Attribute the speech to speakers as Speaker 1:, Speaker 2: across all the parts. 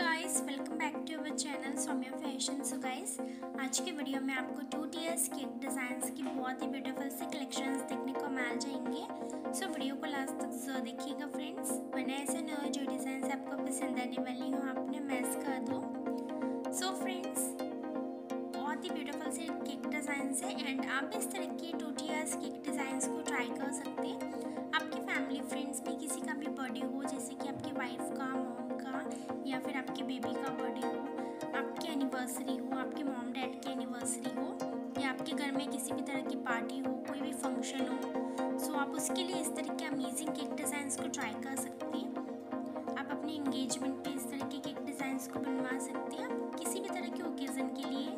Speaker 1: Guys welcome back to our channel Saumya fashion so guys आज के video में आपको टू टीयर्स केक डिज़ाइंस की बहुत ही ब्यूटीफुल से कलेक्शंस देखने को मिल जाएँगे। सो so, वीडियो को लास्ट तक ज़रूर देखिएगा फ्रेंड्स वरना ऐसे नए जो डिज़ाइन आपको पसंद आने वाली हो आपने मैस कर दो। सो so, फ्रेंड्स बहुत ही ब्यूटीफुल से केक डिज़ाइन है एंड आप इस तरह के टू टीयर्स केक डिज़ाइन को ट्राई कर सकते हैं। आपकी फैमिली फ्रेंड्स में किसी का भी बर्थडे हो जैसे कि आपकी वाइफ का मॉम का या फिर आपकी एनिवर्सरी हो, आपके मॉम डैड की एनिवर्सरी हो, या आपके घर में किसी भी तरह की पार्टी हो, कोई भी फ़ंक्शन हो सो आप उसके लिए इस तरह के अमेजिंग केक डिज़ाइंस को ट्राई कर सकते हैं। आप अपने इंगेजमेंट पे इस तरह के केक डिज़ाइंस को बनवा सकते हैं। आप किसी भी तरह के ओकेज़न के लिए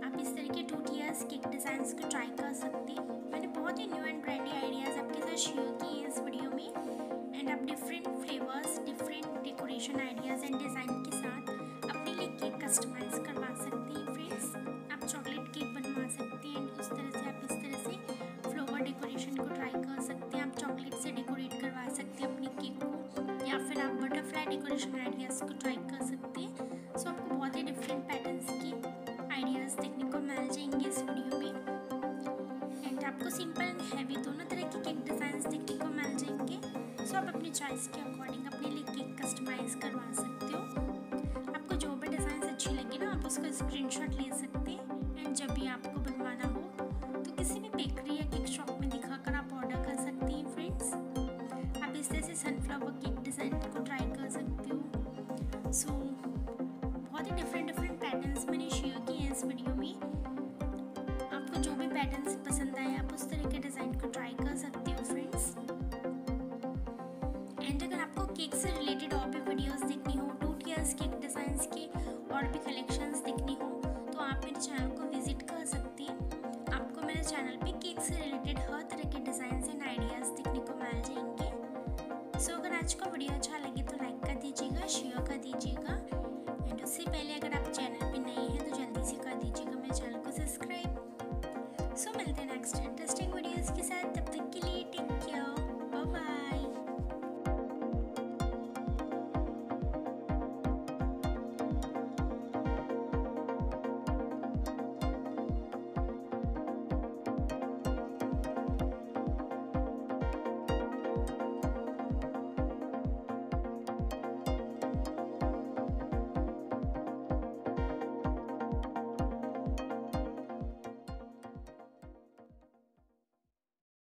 Speaker 1: आप इस तरह के टू टीयर्स केक डिज़ाइंस को ट्राई कर सकते हैं। मैंने बहुत ही न्यू एंड ब्रांडी आइडियाज़ आपके साथ शेयर किए हैं इस वीडियो में। एंड आप different flavours different decoration ideas butterfly decoration ideas को ट्राई कर सकते हैं। सो आपको बहुत ही डिफरेंट पैटर्न्स के आइडियाज़ देखने को मिल जाएँगे इस वीडियो में। एंड आपको सिंपल एंड हैवी दोनों तरह के केक डिज़ाइन देखने को मिल जाएँगे सो आप अपनी चॉइस के अकॉर्डिंग अपने लिए केक कस्टमाइज करवा सकते हो। आपको जो भी डिज़ाइन अच्छी लगे ना, आप उसका स्क्रीनशॉट ले सकते हैं। एंड जब भी आपको बनवाना हो तो किसी भी बेकरी या केक शॉप में दिखाकर आप ऑर्डर कर सकते हैं फ्रेंड्स आप इस तरह से सनफ्लावर केक डिज़ाइन को और भी कलेक्शंस देखनी हो तो आप मेरे चैनल को विज़िट कर सकती हैं। आपको मेरे चैनल पे केक से रिलेटेड हर तरह के डिज़ाइन एंड आइडियाज़ देखने को मिल जाएँगे। सो so, अगर आज का वीडियो अच्छा लगे तो लाइक कर दीजिएगा शेयर कर दीजिएगा।